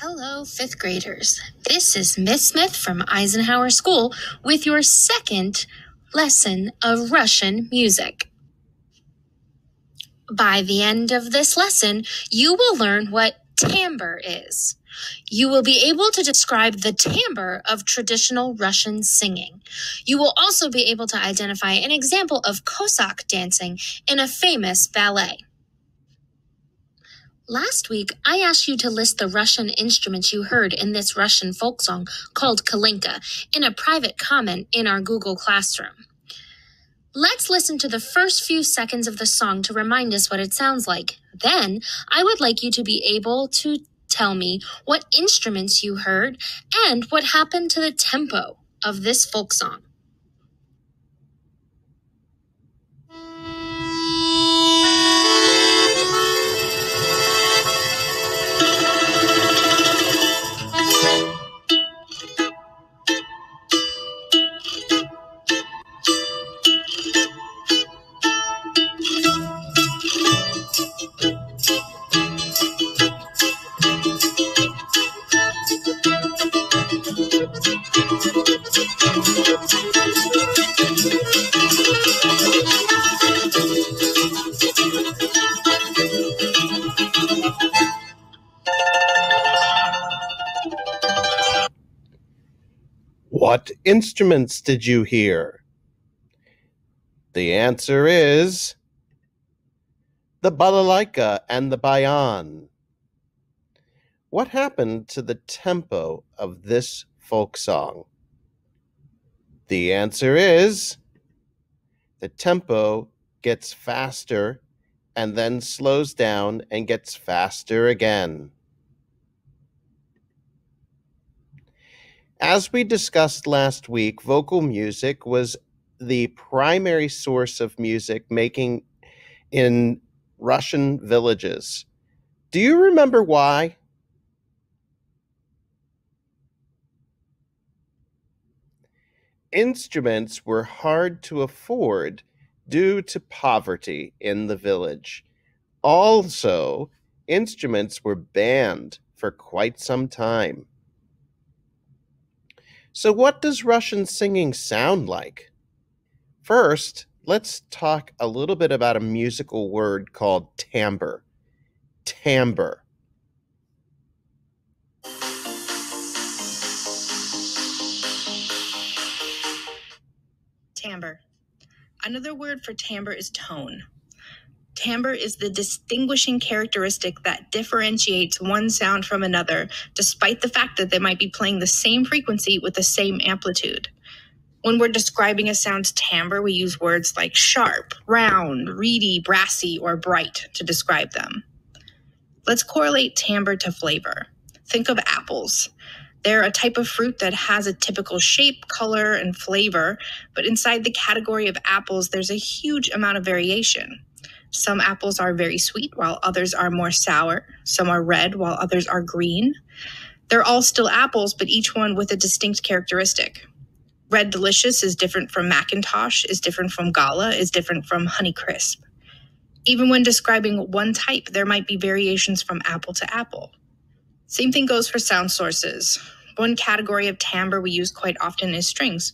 Hello, fifth graders. This is Miss Smith from Eisenhower School with your second lesson of Russian music. By the end of this lesson, you will learn what timbre is. You will be able to describe the timbre of traditional Russian singing. You will also be able to identify an example of Cossack dancing in a famous ballet. Last week, I asked you to list the Russian instruments you heard in this Russian folk song called Kalinka in a private comment in our Google Classroom. Let's listen to the first few seconds of the song to remind us what it sounds like. Then, I would like you to be able to tell me what instruments you heard and what happened to the tempo of this folk song. What instruments did you hear? The answer is the balalaika and the bayan. What happened to the tempo of this folk song? The answer is the tempo gets faster and then slows down and gets faster again. As we discussed last week, vocal music was the primary source of music making in Russian villages. Do you remember why? Instruments were hard to afford due to poverty in the village. Also, instruments were banned for quite some time. So, what does Russian singing sound like? First, let's talk a little bit about a musical word called timbre. Timbre. Timbre. Another word for timbre is tone. Timbre is the distinguishing characteristic that differentiates one sound from another, despite the fact that they might be playing the same frequency with the same amplitude. When we're describing a sound's timbre, we use words like sharp, round, reedy, brassy, or bright to describe them. Let's correlate timbre to flavor. Think of apples. They're a type of fruit that has a typical shape, color, and flavor, but inside the category of apples, there's a huge amount of variation. Some apples are very sweet, while others are more sour. Some are red, while others are green. They're all still apples, but each one with a distinct characteristic. Red Delicious is different from McIntosh, is different from Gala, is different from Honey Crisp. Even when describing one type, there might be variations from apple to apple. Same thing goes for sound sources. One category of timbre we use quite often is strings.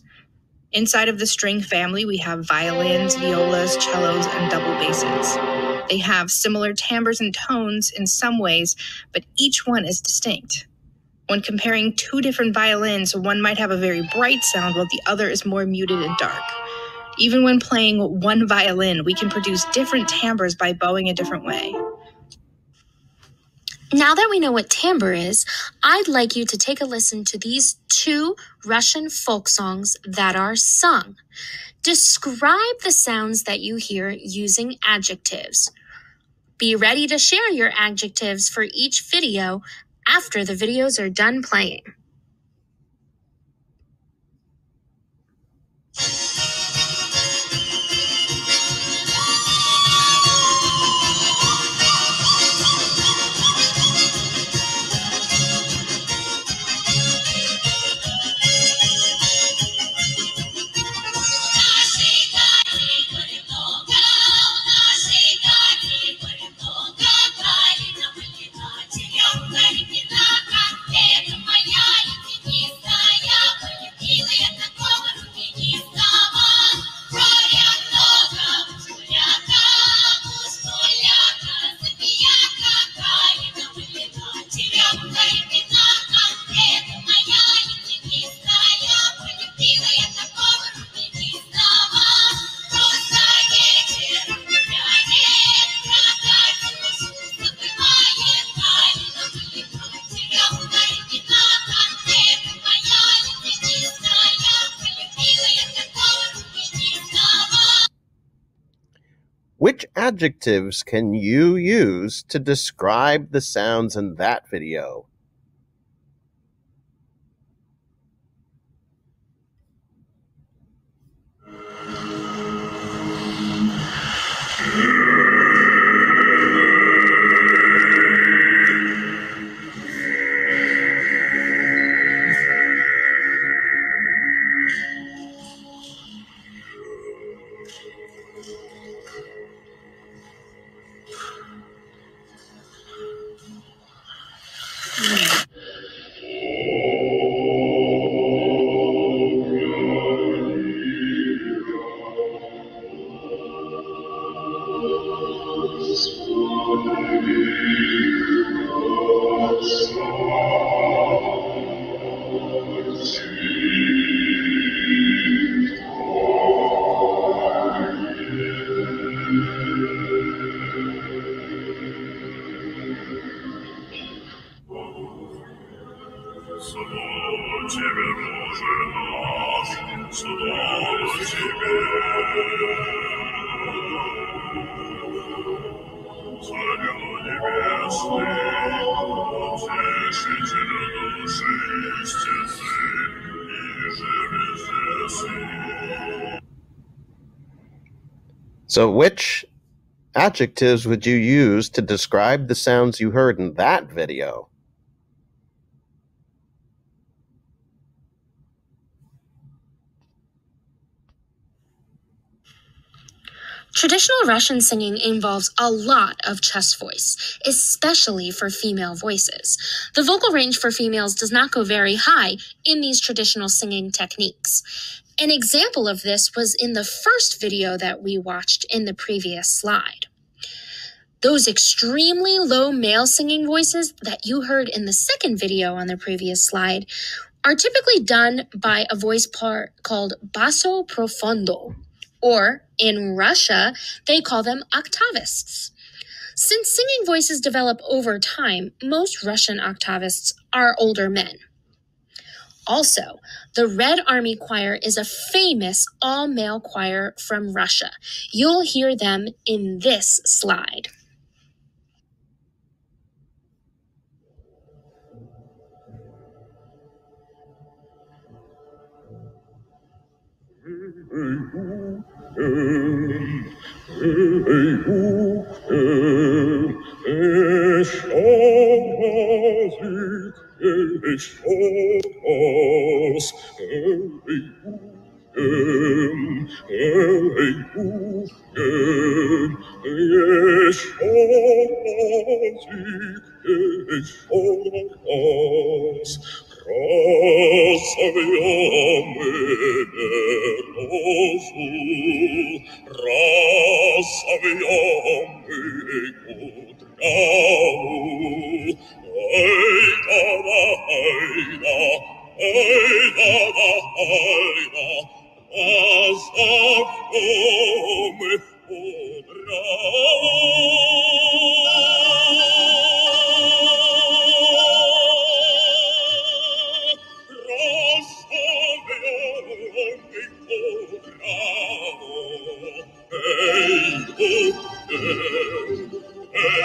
Inside of the string family, we have violins, violas, cellos, and double basses. They have similar timbres and tones in some ways, but each one is distinct. When comparing two different violins, one might have a very bright sound while the other is more muted and dark. Even when playing one violin, we can produce different timbres by bowing a different way. Now that we know what timbre is, I'd like you to take a listen to these two Russian folk songs that are sung. Describe the sounds that you hear using adjectives. Be ready to share your adjectives for each video after the videos are done playing. Adjectives can you use to describe the sounds in that video? So, which adjectives would you use to describe the sounds you heard in that video? Traditional Russian singing involves a lot of chest voice, especially for female voices. The vocal range for females does not go very high in these traditional singing techniques. An example of this was in the first video that we watched in the previous slide. Those extremely low male singing voices that you heard in the second video on the previous slide are typically done by a voice part called basso profondo or in Russia, they call them octavists. Since singing voices develop over time, most Russian octavists are older men. Also, the Red Army Choir is a famous all male choir from Russia. You'll hear them in this slide. Oh. Oh, oh, oh.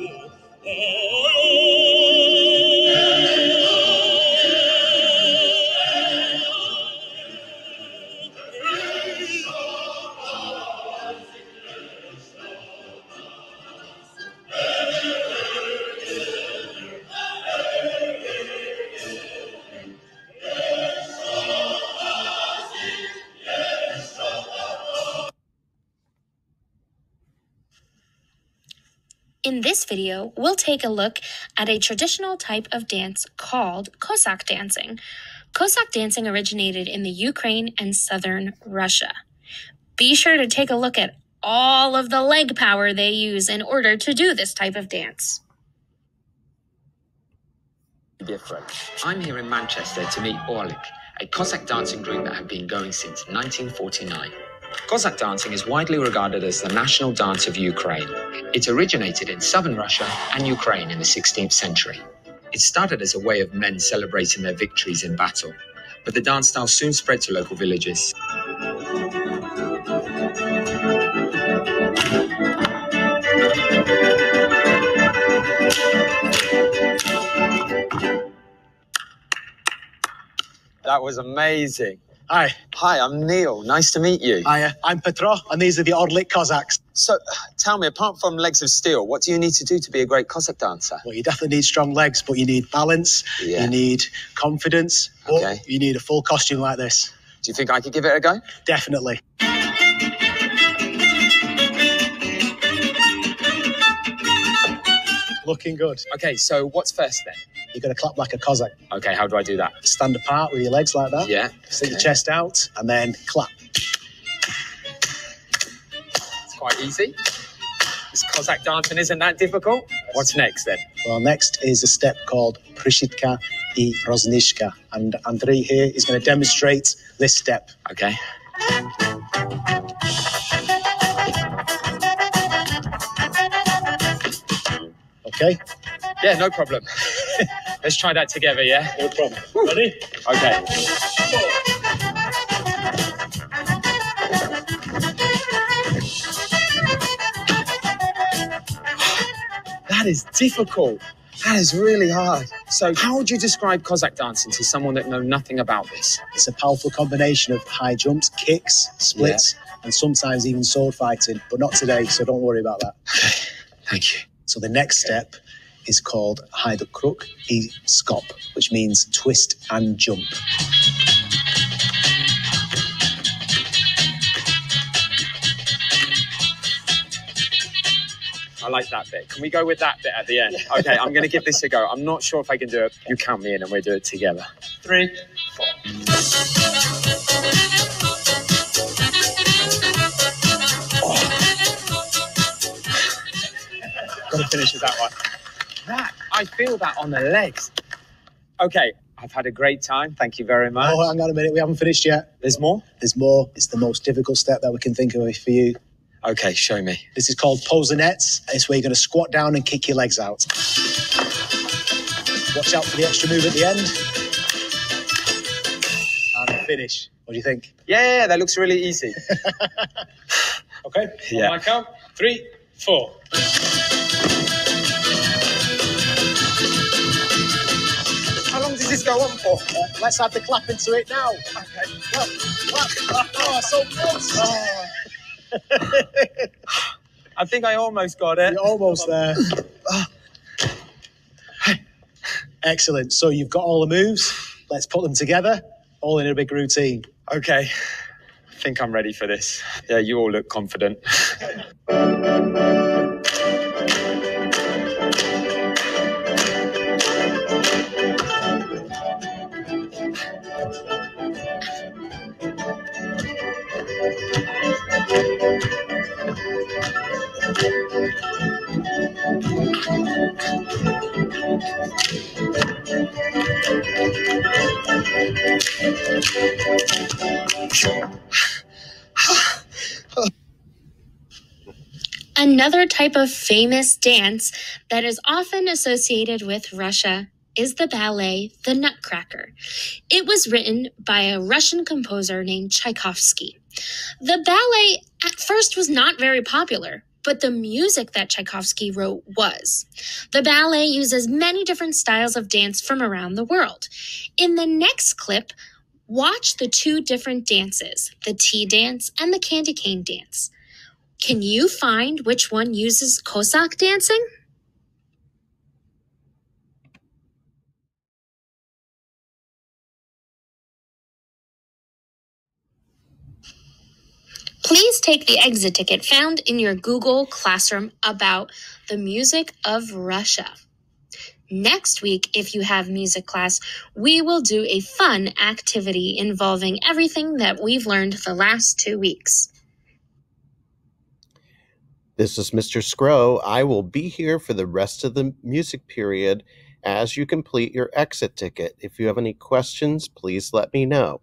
In this video, we'll take a look at a traditional type of dance called Cossack dancing. Cossack dancing originated in the Ukraine and southern Russia. Be sure to take a look at all of the leg power they use in order to do this type of dance. different. I'm here in Manchester to meet Orlik, a Cossack dancing group that have been going since 1949. Cossack dancing is widely regarded as the national dance of Ukraine. It originated in southern Russia and Ukraine in the 16th century. It started as a way of men celebrating their victories in battle, but the dance style soon spread to local villages. That was amazing. Hi, Hi, I'm Neil. Nice to meet you. hi, uh, I'm Petro, and these are the Orlik Cossacks. So, tell me, apart from legs of steel, what do you need to do to be a great Cossack dancer? Well, you definitely need strong legs, but you need balance, Yeah. you need confidence, Okay. you need a full costume like this. Do you think I could give it a go? Definitely. Looking good. Okay, so what's first then? You're going to clap like a Cossack. Okay, how do I do that? Stand apart with your legs like that. Yeah. Stick your chest out, and then clap. It's quite easy. This Cossack dancing isn't that difficult. What's next then? Well, next is a step called Prishitka i Roznishka, and Andrei here is going to demonstrate this step. Okay. Okay? Yeah, no problem. Let's try that together, yeah? No problem. Ready? Okay. That is difficult. That is really hard. So, how would you describe Cossack dancing to someone that know nothing about this? It's a powerful combination of high jumps, kicks, splits, and sometimes even sword fighting, but not today, so don't worry about that. Okay, thank you. So the next step is called Haida Kruk i Skop, which means twist and jump. I like that bit. Can we go with that bit at the end? Okay, I'm going to give this a go. I'm not sure if I can do it. You count me in and we'll do it together. Three, four. Got to finish with that one. That, I feel that on the legs. Okay, I've had a great time. Thank you very much. Oh, hang on a minute, we haven't finished yet. There's more? There's more. It's the most difficult step that we can think of for you. Okay, show me. This is called posenettes. It's where you're going to squat down and kick your legs out. Watch out for the extra move at the end. And finish. What do you think? Yeah, that looks really easy. Okay. Yeah. On my count. Three, four. Go on for? Uh, let's add the clap into it now. Okay. Clap, clap. Oh, so close. Oh, I think I almost got it. you're almost there. Excellent. So you've got all the moves. Let's put them together, all in a big routine. Okay. I think I'm ready for this. Yeah, you all look confident. Another type of famous dance that is often associated with Russia is the ballet The Nutcracker. It was written by a Russian composer named Tchaikovsky. The ballet at first was not very popular, but the music that Tchaikovsky wrote was. The ballet uses many different styles of dance from around the world. In the next clip, watch the two different dances the tea dance and the candy cane dance. Can you find which one uses Cossack dancing? Please take the exit ticket found in your Google Classroom about the music of Russia. Next week, if you have music class, we will do a fun activity involving everything that we've learned the last two weeks. This is Mr. Sgro. I will be here for the rest of the music period as you complete your exit ticket. If you have any questions, please let me know.